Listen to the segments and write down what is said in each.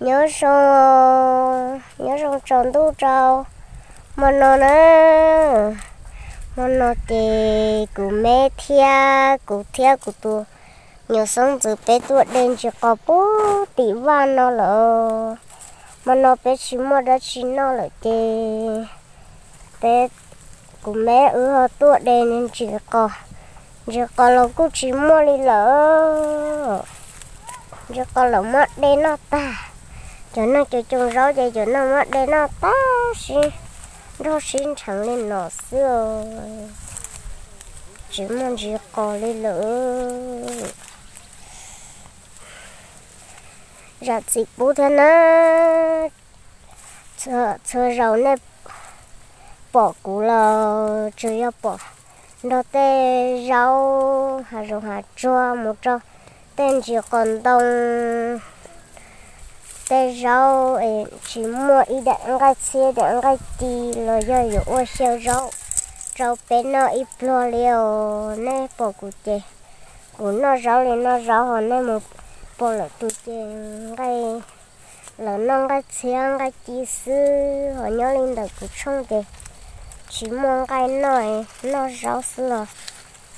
nhớ xong nhớ xong tròn tu trâu mà nó nữa mà nó thì cụ mẹ thia cụ thia cụ tu nhớ xong từ bé tuổi đến chỉ có bố tỷ van nó lỡ. Mà nó bé chỉ mua đã chỉ nó lỡ thì bé cụ mẹ ở họ tuổi đến nên chỉ có chỉ có là cụ chỉ mua đi lỡ. Chỉ có là mất đến nó ta cho nó cho chung rau cho cho nó mất đây, nó ta xin nó xin chẳng lên nó xưa. Chỉ muốn chỉ có lên lỡ ra chỉ bố thế nó. Chờ chờ rau này bỏ củ là bỏ. Nó tê rau, hà rau hà chua, một chỗ tên chỉ còn đông tê chỉ mua ít để ăn cái để ăn cái gì nó ít nó nó một cái là nó cái xe ăn cái gì sư họ nhớ lên được củ trong chè chỉ mua cái nồi nó rau sư là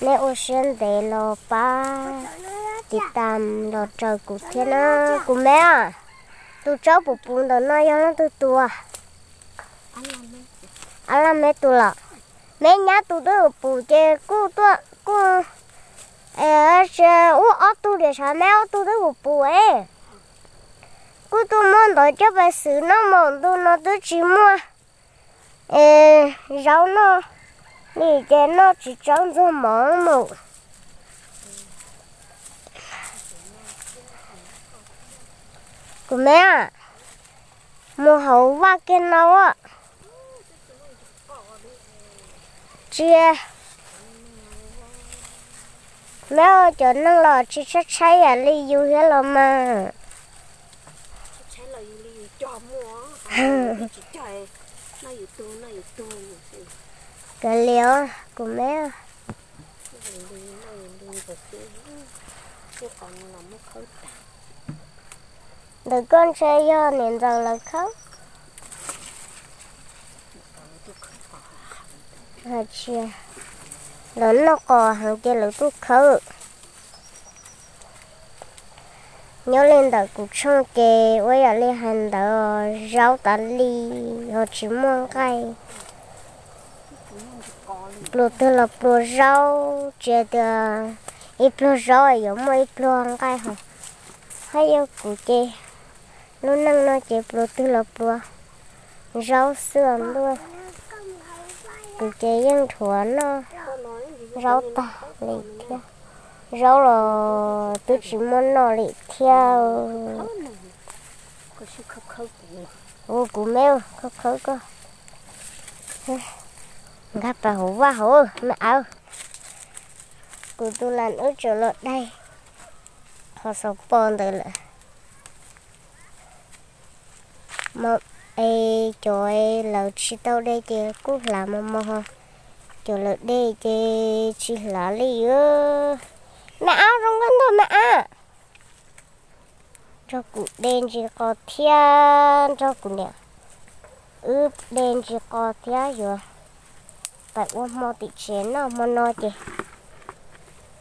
nè ô xe để lo ba đi tạm lo trời củ thiên nó củ mẹ à tu cháu bụng bụng đó nó yêu nó tu tu à anh làm mẹ tu là mẹ nhá tu tu bụng chơi cô tu cô ờ sẽ u ở tu để sao mẹ ở tu tu bụng bụng ấy. Cô tu mong đòi cho bà xử nó mong tu nó tu chỉ mua ờ rau nó nè chơi nó chỉ trắng cho mỏng mỏng của mẹ à mù hậu va cái nào á chia mẹ ơi chỗ nó lò chỉ sẽ cháy ở à, ly dù hết lò mà. Cháy là ly cho mua. Chỉ chơi nó dù tu nó dù cái liều của mẹ. Còn là một khẩu tạ The con sẽ do nền dầu là khóc. Hả chia. Lớn nó có hàng kia lửa tu khâu. Nhớ lên đợt cũng xong kề, quay ở lên hành đầu rau tả ly, họ chỉ mong cây. Lửa tư là lửa rau, chế tờ, ít lửa rau ở giống ít lửa ăn cây hả? Hay yêu cụ kê lúc nâng nó chẹp bùa tư là bùa. Rau sườn luôn cụ chê dân nó. Rau ta lì theo rau là tôi chỉ muốn nó lì theo ô cụ mèo khóc khóc cơ. Gặp bà hổ và hổ, mẹ áo. Cụ tôi làm ở chỗ lợn đây. Họ sống bòn rồi lại mà ai chỗ ấy chỉ tao đây thì cũng làm mà mà ha chỗ lợn đây thì chỉ là lý ơ. Mẹ áo rong gần thôi mẹ. À cho cụ đen chỉ có thiên, cho cụ nè ướp đen chỉ có thiên rồi. Tại ôm mò tị chén nào mà nó chỉ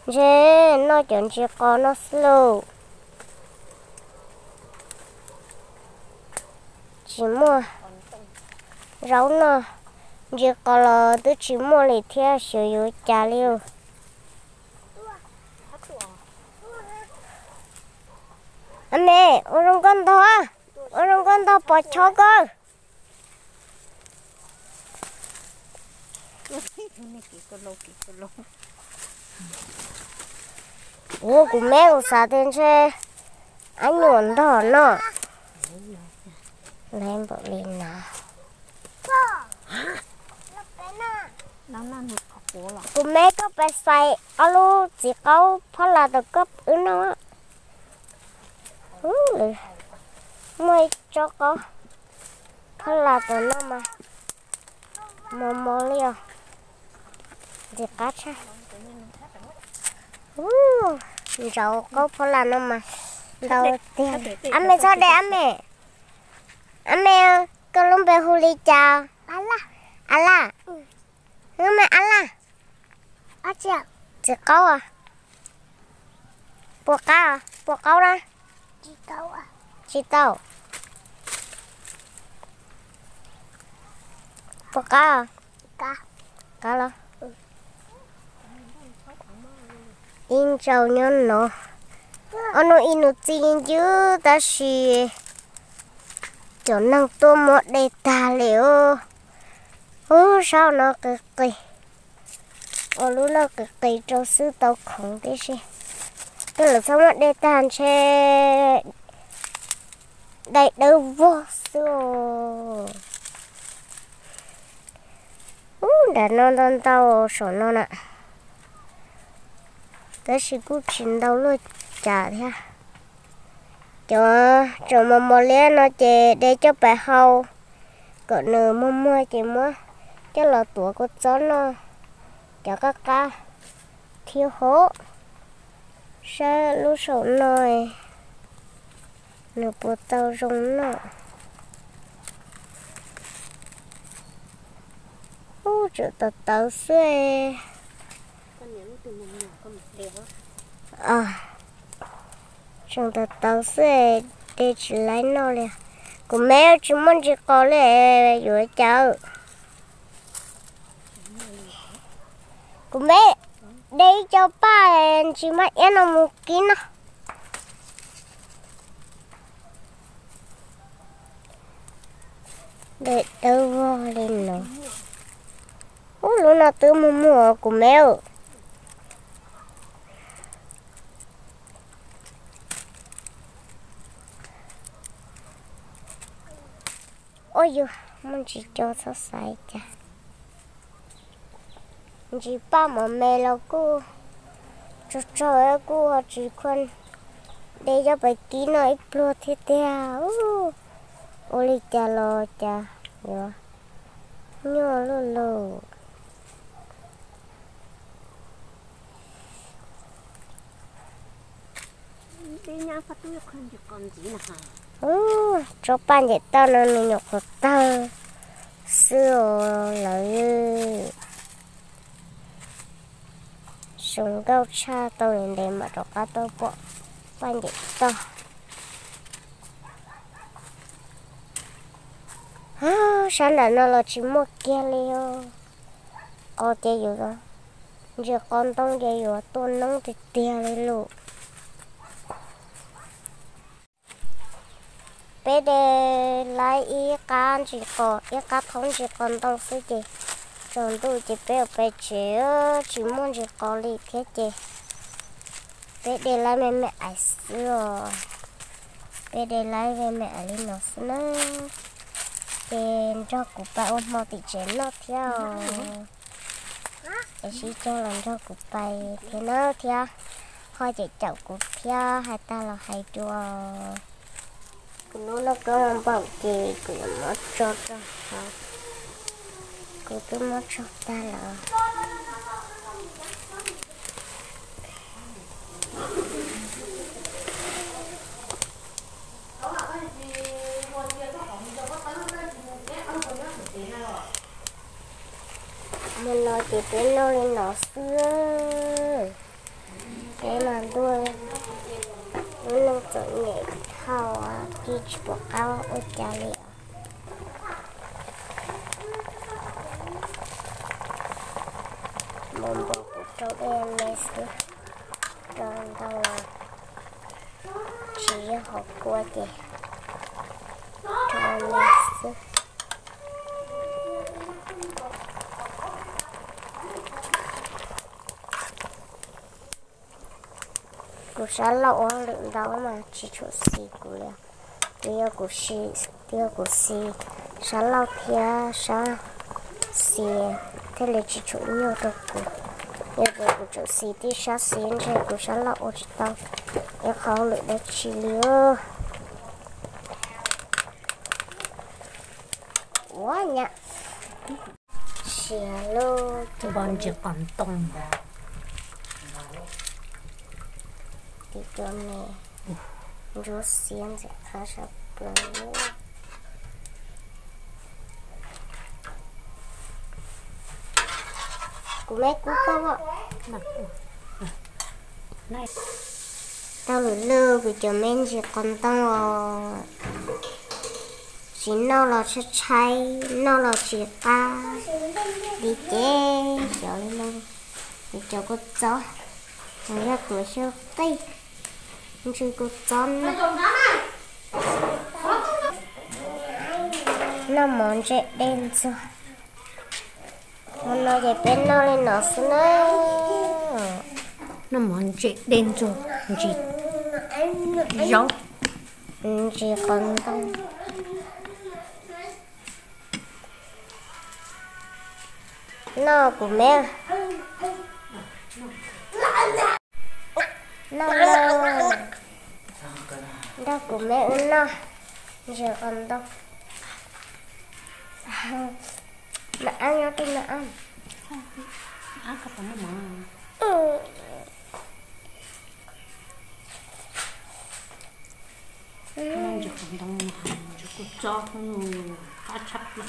dê nó chuẩn chỉ có nó slow. Chỉ mua rau nó giờ có là tôi chỉ mua lấy theo sử dụng trà liu. Anh nè ở rong con to. Ở rong con to, bỏ cho con này kì ủa của mẹ cũng xã tên xe. Anh nhuận thỏ nó này em bảo lên nào nó nó một học của là của mẹ có phải xài alo chỉ có phải là được cấp. Ứ nó. Ừ. Mày cho có phải là tụi nó mà. Mà mò liều thì cá cha. Ừ. Rau có phải là nó mà. Đầu tiên ăn mẹ sao để ăn mẹ lúc bé huli chào. Ala ala nhưng mà ala à chị chị câu à? Buộc câu à? Buộc câu ra. Chị câu à? Chị câu. Buộc câu à? Cá cá lo. In trâu nhân nó. Anh nói in nó tin chứ ta xì chỗ năng tô một đề tà liệu? Ô sao nó cực kỳ? Ô lúc nó cực kỳ trong sư tàu khủng thế gì tức là sao một đề tàn che đại đâu vô sư, ô đã non non tàu sổ non ạ tới sự cú chín đâu luôn chả thế à? Cho cho mà mua lẽ nó chè để cho bà hậu cỡ nửa mua mua chỉ mua cho là tuổi của cháu nó. Cho các ca thiếu hố. Sẽ lúc sổ nồi. Nửa bộ tàu rung nó. Ô chỗ tàu tàu xe con nhớ từ mình nhỏ con một điều à chúng ta tàu xe để chỉ lấy nó liền cũng mẹ chỉ muốn chỉ có lẽ vừa cháu cũng mẹ đây cho ba chỉ mất em nó một kí nó để tao vào lên nó. Ô lúc nào tự mua mua của mẹ ôi dù mình chỉ cho nó sai chả chỉ ba mà mẹ lo cô cho cho cô chỉ quan để cho bài kỹ nó ít pro thế theo ôi cha lo cha nhớ nhớ lo lo đi nhà phát tôi không chỉ còn gì nè cho bạn để tao nó nhọc của tao. Xưa lấy. Súng gấu cha tao lên đây mà cho cá tao bỏ bạn để tao. À sao là nó là chỉ một kia liêu có chơi gì đó giờ con tông chơi gì tôi nông thì tiền lên luôn. Bé để lại ý can chỉ có ý cá thông chỉ còn đông sư chị chọn đủ chỉ bé bé chế chỉ muốn chỉ có lý thế chị bé để lại mẹ mẹ ai xưa bé để lại mẹ mẹ ai lên nó nữa tiền cho cụ bà ôm mò thì chén nó theo để chỉ cho làm cho cụ bà thế nó theo hoa chạy chậu cụ theo hai ta là hai đua nó nó có một bảo kì của nó cho cho của tôi nó cho ta là mình nói chỉ với nó lên nó xưa cái mà tôi nó nó trở nhẹ thao à đi chụp cao ở nhà liệu mình bỏ của cháu đen này xưa rồi đâu là chỉ học qua kì cho này xưa của sáng lậu lượng đó mà. chỉ chỗ xì của liệu tiêu của xì tiêu của xì sáng lậu thia sáng chỉ của питоны. Росензе cú плаву. cú кукава. ạ, Tao lửa lơ vì cho mình chỉ còn tao là chỉ nó là sẽ chay nó là chỉ ta, đi chơi rồi luôn đi chơi có chó rồi ra cửa sơ tay không cô chó nữa nó mòn chạy đen rồi. Nó chạy bên nó lên nó xuống nữa nó mòn chị đen rồi. Chị giống chỉ còn tông nó của mẹ đó của mẹ nó chỉ còn tông nó ăn nó tin nó ăn. Ăn cái bánh mà ừ. nó chỉ còn đông hành chỉ có cho không cá chắp lại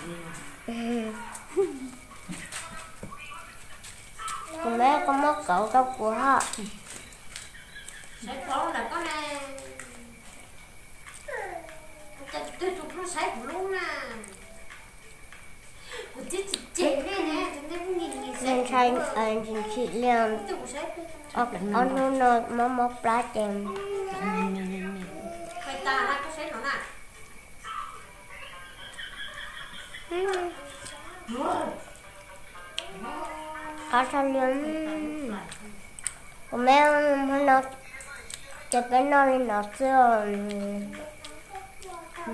của mẹ có mất cậu đâu của họ. Sẽ có là có nè tôi chụp nó sẽ luôn nè của chị chị chị nè nên thay anh chính chị liền cũng sẽ ở ở nó nó mà mất lá chèm phải ta lại có sẽ nó nè. Có sao liền của mẹ nó chụp cái nó lên nó chưa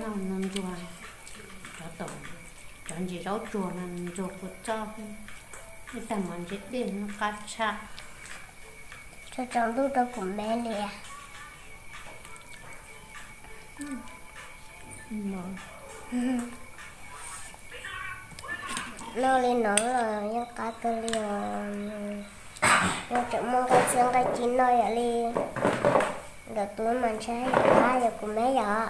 nó nằm chùa. Cho tổ. Chọn gì đó chùa nằm chùa của cho. Cái tầm mình chết đêm nó cá chắp cho cháu lúc đó của mẹ nè. Nó lên nó là những cá tơ liền nhưng chỉ mong cái xương cái chín nó vậy đi rồi tôi mình sẽ hai giờ của mẹ giờ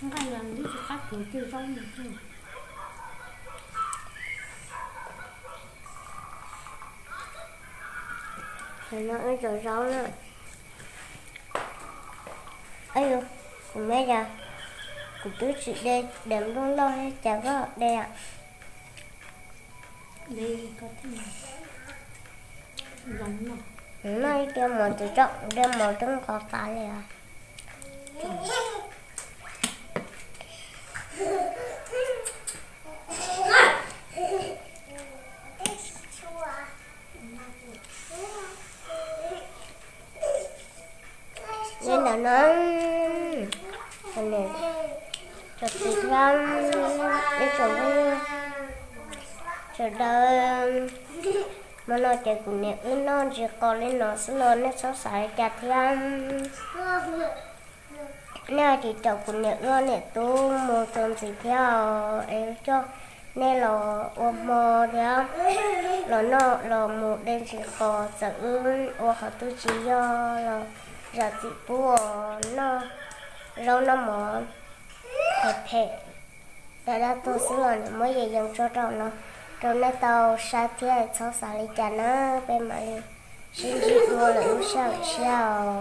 phải là đi cho các kiểu tiêu trong được chứ rồi nó ở chỗ rau nữa ấy 呦 của mẹ giờ? Của tôi chỉ đây đếm luôn lo hết chả có đây ạ? Đây có thể giống mà nó kêu một từ trọng đem một trong có cá liền à nên là nó cái này cho thịt răm để cho nó cho đỡ mà nó chạy cùng nè ư nó chỉ còn lên nó sẽ nó nó sẽ xài chặt răm thì chỉ cho cùng nè ư nè tu một tuần theo, em cho. Nên là ôm mò đó là nó là một đêm chỉ có sợ ư ô họ tu chỉ do là giờ chị bùa nó rau nó mỏ thẹp thẹp đã đã tôi xin lỗi nó mới về dần cho trong nó. Trong nó tàu sa thiết cháu xả lý chả nó bên mà xin chị mua là lúc sau sao